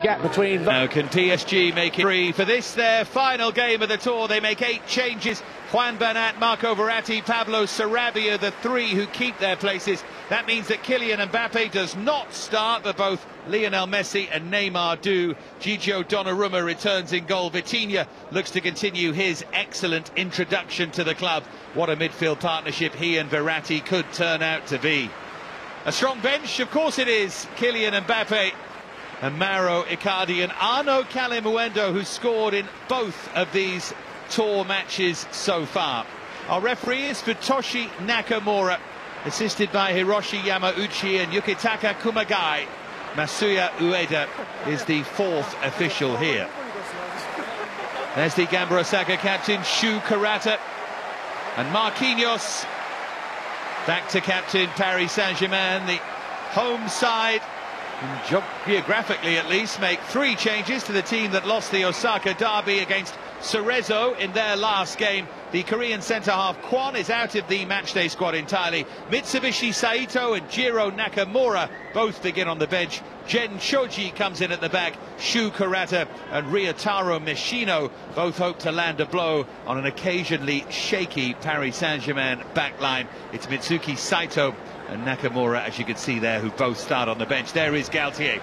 gap between. Now can PSG make it three for this their final game of the tour? They make eight changes. Juan Bernat, Marco Verratti, Pablo Sarabia, the three who keep their places. That means that Kylian Mbappe does not start, but both Lionel Messi and Neymar do. Gigio Donnarumma returns in goal. Vitinha looks to continue his excellent introduction to the club. What a midfield partnership he and Verratti could turn out to be. A strong bench, of course it is. Kylian Mbappe and Mauro Icardi and Arnaud Kalimuendo who scored in both of these tour matches so far. Our referee is Futoshi Nakamura, assisted by Hiroshi Yamauchi and Yukitaka Kumagai. Masuya Ueda is the fourth official here. There's the Gamba Osaka captain, Shu Kurata. And Marquinhos back to captain Paris Saint-Germain, the home side geographically at least, make three changes to the team that lost the Osaka derby against Cerezo in their last game. The Korean centre-half Kwon is out of the matchday squad entirely. Mitsuki Saito and Jiro Nakamura both begin on the bench. Gen Shoji comes in at the back. Shu Kurata and Ryotaro Meshino both hope to land a blow on an occasionally shaky Paris Saint-Germain backline. It's Mitsuki Saito and Nakamura, as you can see there, who both start on the bench. There is Galtier,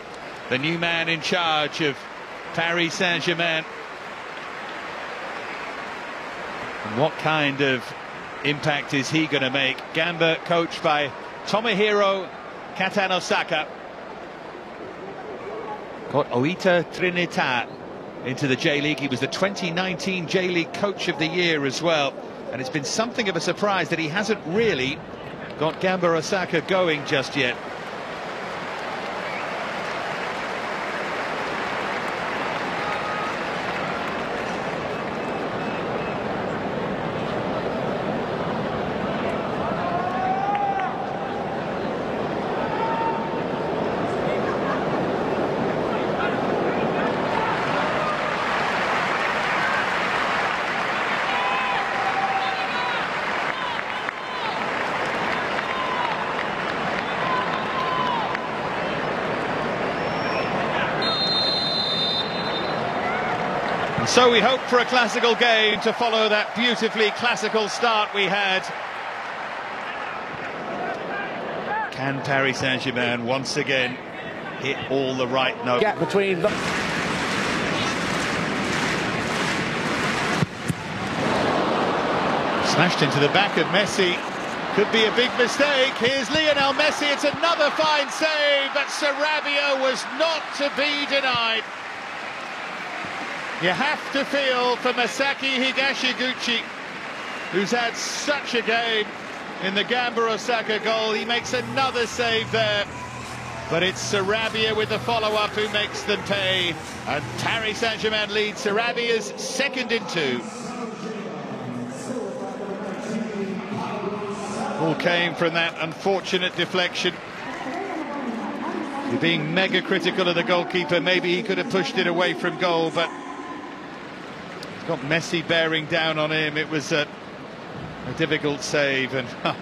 the new man in charge of Paris Saint-Germain. And what kind of impact is he going to make? Gamba coached by Tomohiro Katanosaka. Got Oita Trinita into the J-League. He was the 2019 J-League Coach of the Year as well. And it's been something of a surprise that he hasn't really got Gamba Osaka going just yet. So we hope for a classical game to follow that beautifully classical start we had. Can Paris Saint-Germain once again hit all the right notes? Gap between. Smashed into the back of Messi. Could be a big mistake. Here's Lionel Messi. It's another fine save, but Sarabia was not to be denied. You have to feel for Masaki Higashiguchi, who's had such a game in the Gamba Osaka goal. He makes another save there. But it's Sarabia with the follow-up who makes them pay. And Paris Saint-Germain leads Sarabia's second in two. All came from that unfortunate deflection. You're being mega critical of the goalkeeper. Maybe he could have pushed it away from goal, but got Messi bearing down on him. It was a, a difficult save and huh,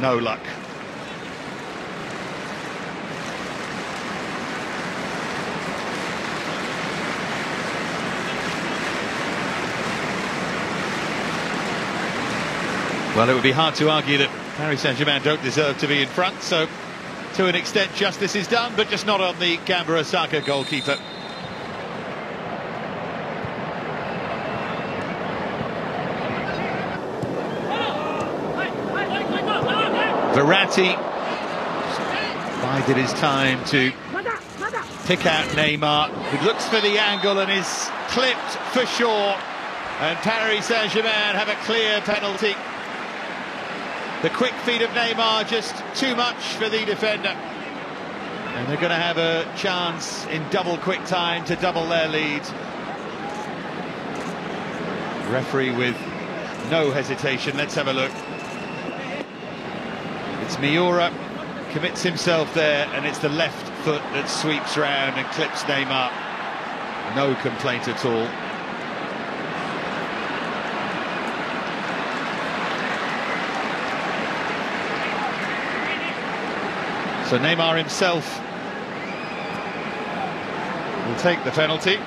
no luck. Well, it would be hard to argue that Paris Saint-Germain don't deserve to be in front, so to an extent justice is done, but just not on the Gamba Osaka goalkeeper. Verratti bided his time to pick out Neymar, who looks for the angle and is clipped for sure. And Paris Saint-Germain have a clear penalty. The quick feet of Neymar just too much for the defender. And they're going to have a chance in double quick time to double their lead. Referee with no hesitation. Let's have a look. It's Miura, commits himself there, and it's the left foot that sweeps round and clips Neymar. No complaint at all. So Neymar himself will take the penalty.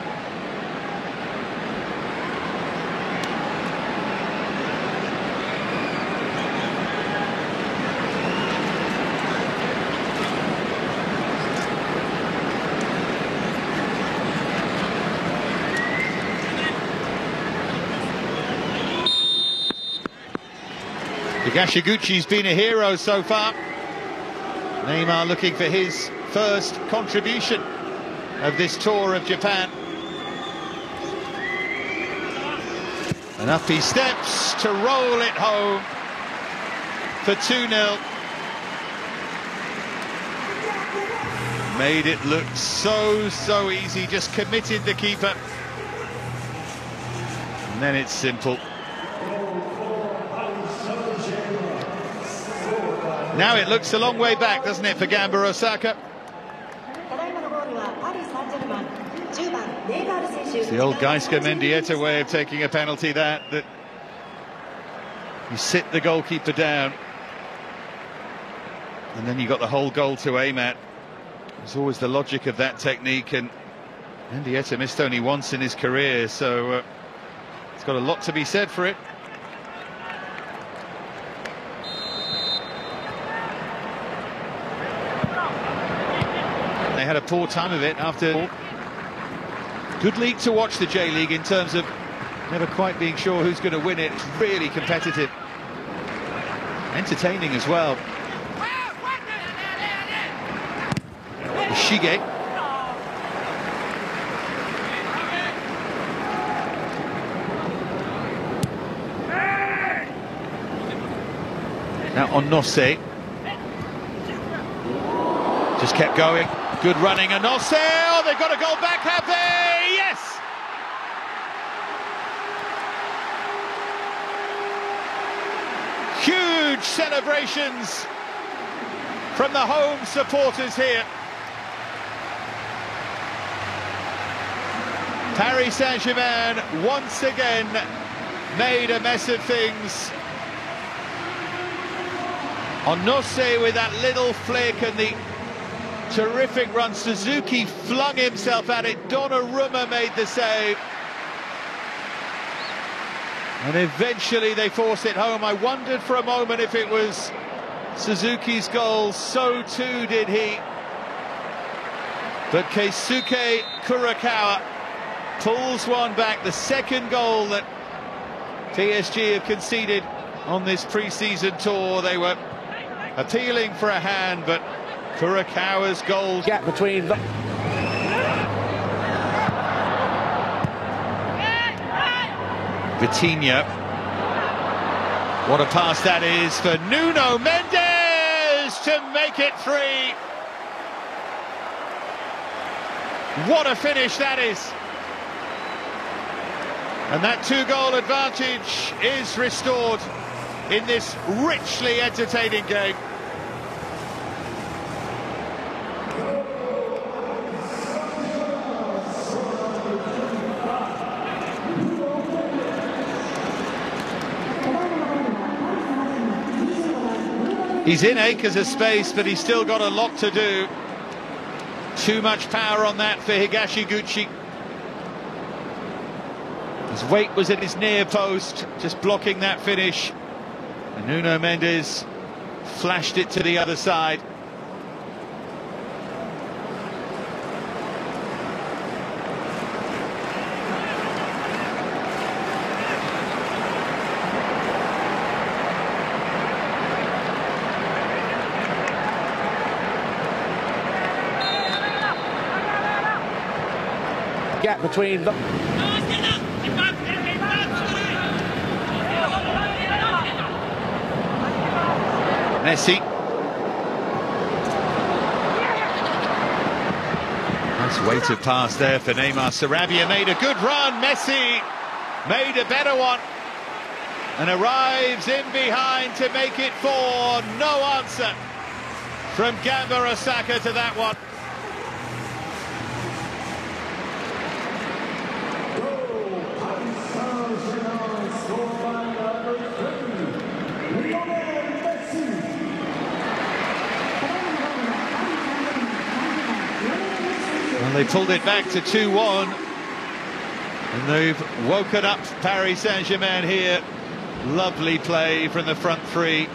Higashiguchi's been a hero so far. Neymar looking for his first contribution of this tour of Japan. And up he steps to roll it home for 2-0. Made it look so, so easy, just committed the keeper. And then it's simple. Now it looks a long way back, doesn't it, for Gamba Osaka? It's the old Gaizka Mendieta way of taking a penalty, that, that you sit the goalkeeper down and then you got the whole goal to aim at. There's always the logic of that technique, and Mendieta missed only once in his career, so uh, it's got a lot to be said for it. Had a poor time of it after. Good league to watch the J League in terms of never quite being sure who's going to win it. It's really competitive, entertaining as well. Shige. Now on Nose. Just kept going. Good running, and Nose. Oh, they've got a goal back, have they? Yes! Huge celebrations from the home supporters here. Paris Saint-Germain once again made a mess of things. On with that little flick and the Terrific run. Suzuki flung himself at it. Donnarumma made the save. And eventually they force it home. I wondered for a moment if it was Suzuki's goal. So too did he. But Keisuke Kurokawa pulls one back. The second goal that PSG have conceded on this pre-season tour. They were appealing for a hand, but Kurokawa's goal. Gap between the... Vitinha. What a pass that is for Nuno Mendes to make it three. What a finish that is. And that two-goal advantage is restored in this richly entertaining game. He's in acres of space, but he's still got a lot to do. Too much power on that for Higashiguchi. His weight was at his near post, just blocking that finish. And Nuno Mendes flashed it to the other side. Gap between them. Messi. Nice weighted pass there for Neymar. Sarabia made a good run. Messi made a better one. And arrives in behind to make it four. No answer from Gamba Osaka to that one. They pulled it back to 2-1. And they've woken up Paris Saint-Germain here. Lovely play from the front three.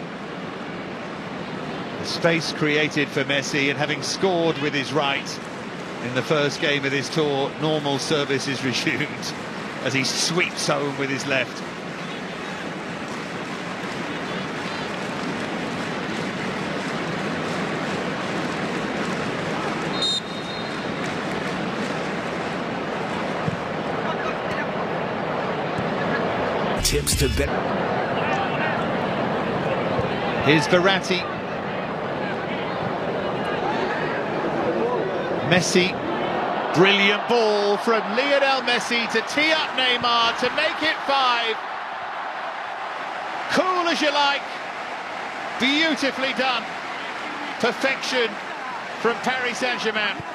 The space created for Messi and having scored with his right in the first game of this tour, normal service is resumed as he sweeps home with his left. To bet. Here's Verratti. Messi. Brilliant ball from Lionel Messi to tee up Neymar to make it five. Cool as you like. Beautifully done. Perfection from Paris Saint-Germain.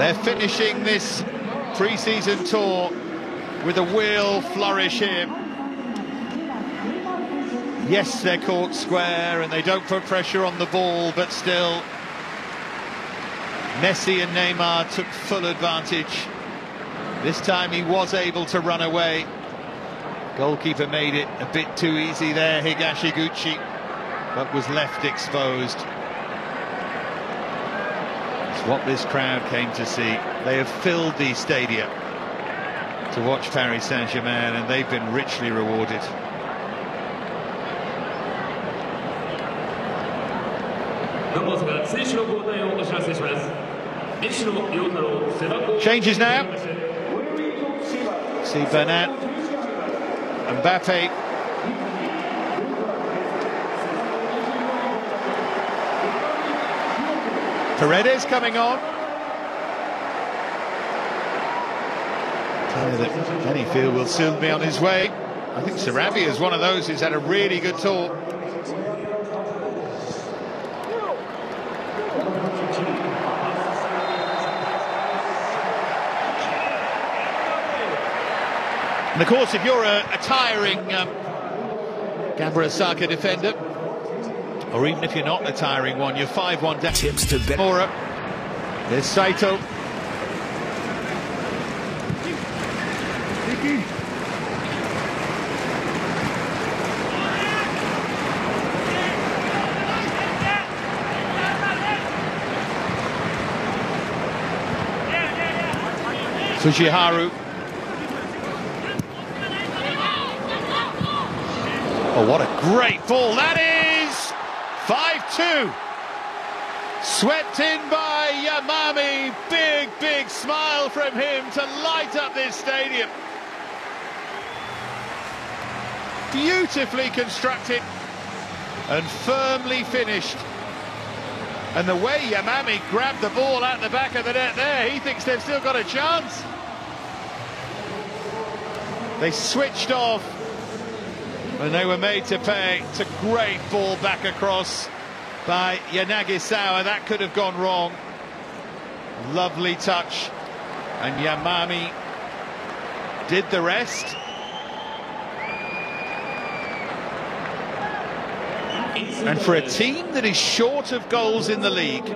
They're finishing this pre-season tour with a real flourish here. Yes, they're caught square and they don't put pressure on the ball, but still, Messi and Neymar took full advantage. This time he was able to run away. Goalkeeper made it a bit too easy there, Higashiguchi, but was left exposed. What this crowd came to see. They have filled the stadium to watch Paris Saint-Germain and they've been richly rewarded. Changes now. See Bernat, Mbappe. Paredes coming on. Tell you that Kenny Field will soon be on his way. I think Sarabia is one of those who's had a really good tour. And of course, if you're a, a tiring um, Gamba Osaka defender, or even if you're not a tiring one, you're 5-1 down. Tips to bet. Mora. There's Saito. Fushiharu. Oh, what a great ball that is! 5-2. Swept in by Yamami. Big, big smile from him to light up this stadium. Beautifully constructed and firmly finished. And the way Yamami grabbed the ball out the back of the net there, he thinks they've still got a chance. They switched off and they were made to pay. It's a great ball back across by Yanagisawa. That could have gone wrong. Lovely touch. And Yamami did the rest. And for a team that is short of goals in the league,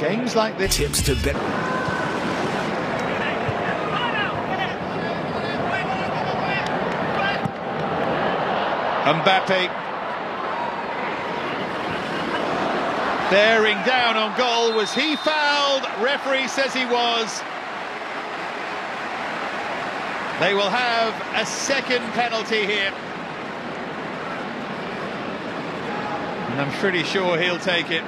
games like this... Tips to bet. Mbappe bearing down on goal. Was he fouled? Referee says he was. They will have a second penalty here. And I'm pretty sure he'll take it.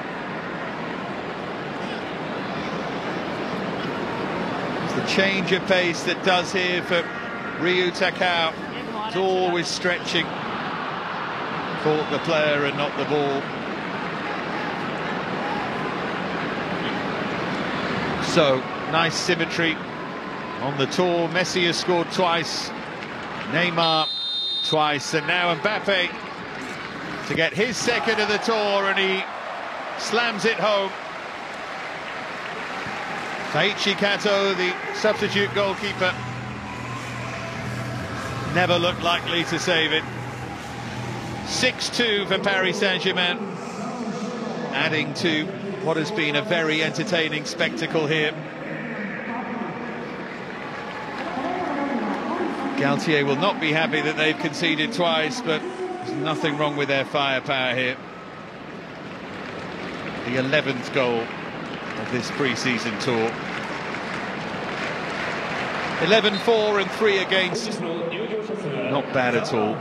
It's the change of pace that does here for Ryu Takao. It's always stretching caught the player and not the ball. So, nice symmetry on the tour. Messi has scored twice, Neymar twice, and now Mbappe to get his second of the tour, and he slams it home. Taichi Kato, the substitute goalkeeper, never looked likely to save it. 6-2 for Paris Saint-Germain, adding to what has been a very entertaining spectacle here. Galtier will not be happy that they've conceded twice, but there's nothing wrong with their firepower here. The 11th goal of this pre-season tour. 11-4 and 3 against. Not bad at all.